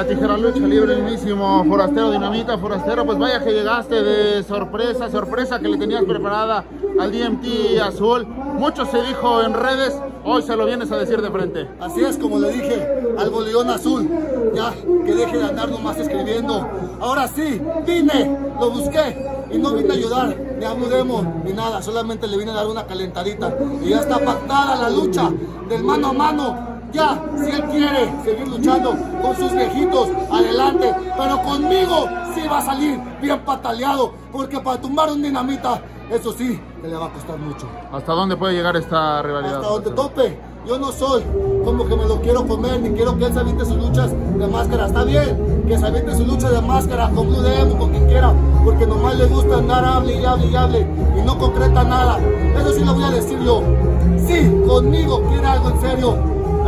la tijera lucha libre, el mismísimo Forastero Dinamita. Forastero, pues vaya que llegaste de sorpresa, sorpresa que le tenías preparada al DMT Azul. Mucho se dijo en redes, hoy se lo vienes a decir de frente. Así es, como le dije al boleón azul, ya que deje de andar nomás escribiendo. Ahora sí, vine, lo busqué y no vine a ayudar, ni a Demo, ni nada, solamente le vine a dar una calentadita. Y ya está pactada la lucha del mano a mano ya, si él quiere seguir luchando con sus viejitos, adelante. Pero conmigo sí va a salir bien pataleado. Porque para tumbar un dinamita, eso sí, que le va a costar mucho. ¿Hasta dónde puede llegar esta rivalidad? Hasta donde tope. Yo no soy como que me lo quiero comer, ni quiero que él se aviente sus luchas de máscara. Está bien que se aviente su lucha de máscara con Blue Demon, con quien quiera, porque nomás le gusta andar, hable y hable y hable, y no concreta nada. Eso sí lo voy a decir yo. Sí, conmigo quiere algo en serio,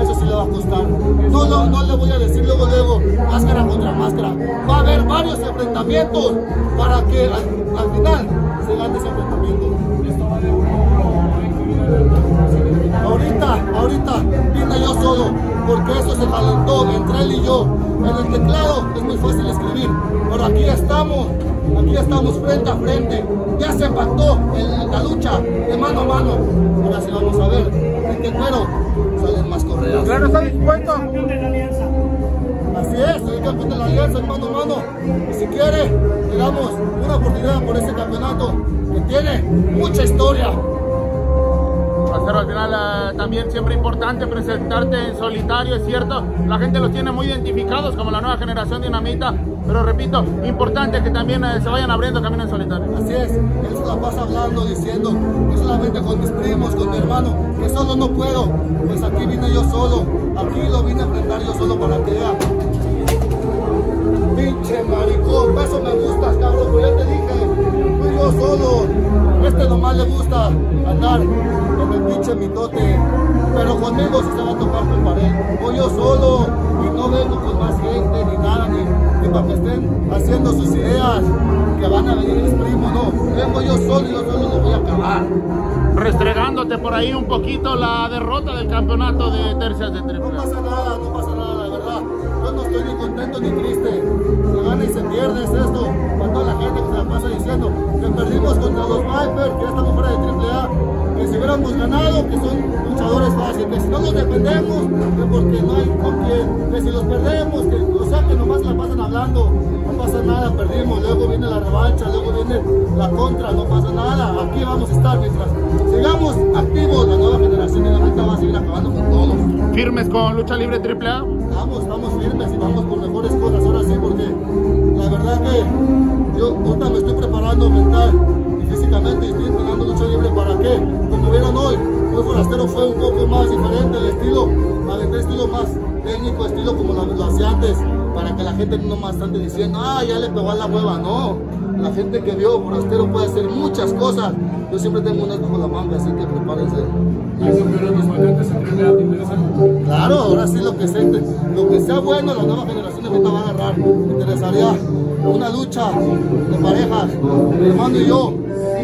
eso sí le va a costar. No, no, no le voy a decir luego, luego, máscara contra máscara. Va a haber varios enfrentamientos para que al, final se gane ese enfrentamiento. Ahorita, ahorita vine yo solo, porque eso se calentó entre él y yo. En el teclado es muy fácil escribir, pero aquí estamos, aquí estamos frente a frente. Ya se pactó en la lucha de mano a mano. Ahora sí vamos a ver en qué cuero salen más correas. Claro, está dispuesto. Así es, soy campeón de la alianza en mano a mano. Y si quiere, le damos una oportunidad por este campeonato que tiene mucha historia al final eh, también siempre importante presentarte en solitario, es cierto, la gente los tiene muy identificados como la nueva generación dinamita, pero repito, importante que también eh, se vayan abriendo camino en solitario. Así es, se la pasa hablando, diciendo que solamente con mis primos, con mi hermano, que solo no puedo, pues aquí vine yo solo, aquí lo vine a enfrentar yo solo para que vea. Pinche maricón, eso me gusta, cabrón, pues ya te dije, fui yo solo, este nomás le gusta andar en el pinche mitote. Pero conmigo sí se va a tocar con pared. Voy yo solo y no vengo con más gente ni nada, ni, para que estén haciendo sus ideas que van a venir mis primos, no. Vengo yo solo y yo solo lo voy a acabar. Restregándote por ahí un poquito la derrota del campeonato de tercias de triple. No pasa nada, no pasa nada, la verdad. Yo no estoy ni contento ni triste. Se gana y se pierde ganado, que son luchadores fáciles, si no los defendemos, que porque no hay con quién, que si los perdemos, que, o sea que nomás la pasan hablando, no pasa nada, perdimos, luego viene la revancha, luego viene la contra, no pasa nada, aquí vamos a estar mientras sigamos activos, la nueva generación de ahorita va a seguir acabando con todos. ¿Firmes con lucha libre AAA? Vamos, estamos firmes y vamos por mejores cosas, ahora sí, porque la verdad que yo ahorita me estoy preparando mental y físicamente y estoy entrenando lucha libre para qué? vieron hoy, hoy Forastero fue un poco más diferente el estilo, aventé estilo más técnico, estilo como lo, hacía antes, para que la gente no más ande diciendo, ah, ya le pegó a la hueva, no. La gente que vio Forastero puede hacer muchas cosas. Yo siempre tengo un bajo la manga, así que prepárense. Claro, ahora sí lo que, sea, lo que sea bueno, la nueva generación ahorita va a agarrar. Me interesaría una lucha de parejas, hermano y yo,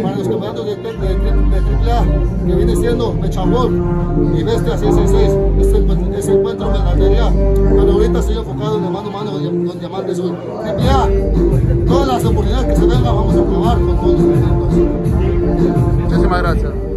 para los campeonatos de, de, de, AAA, que viene siendo Mechabol y Bestia 666. Es el, encuentro de la. Pero ahorita estoy enfocado en el mano a mano con Diamantes Azul. AAA, todas las oportunidades que se vengan, vamos a acabar con todos los eventos. Muchísimas gracias.